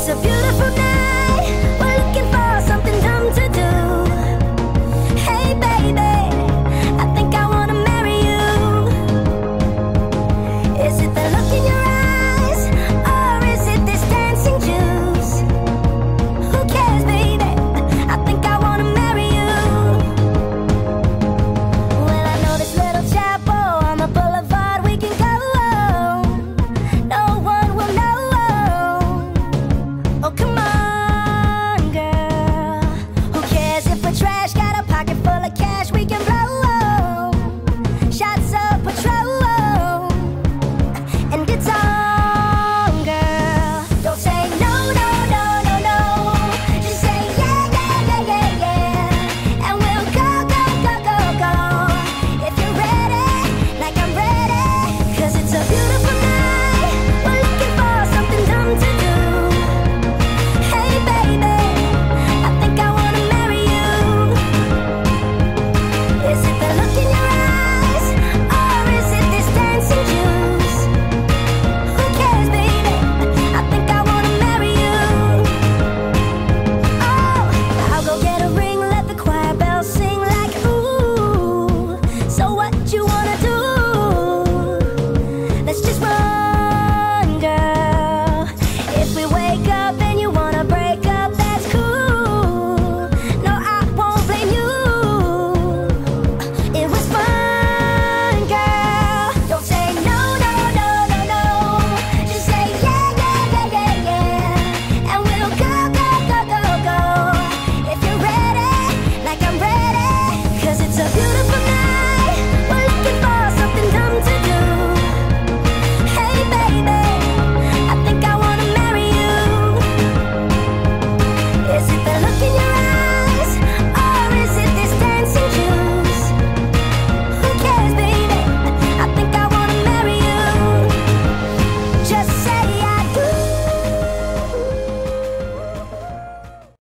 It's a beautiful